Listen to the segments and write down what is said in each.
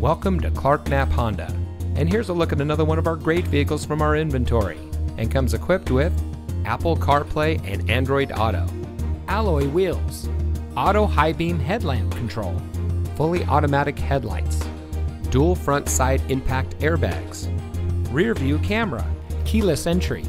Welcome to Clark Knapp Honda. And here's a look at another one of our great vehicles from our inventory and comes equipped with Apple CarPlay and Android Auto, alloy wheels, auto high beam headlamp control, fully automatic headlights, dual front side impact airbags, rear view camera, keyless entry,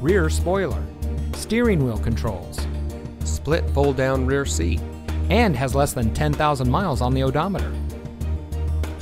rear spoiler, steering wheel controls, split fold down rear seat, and has less than 10,000 miles on the odometer.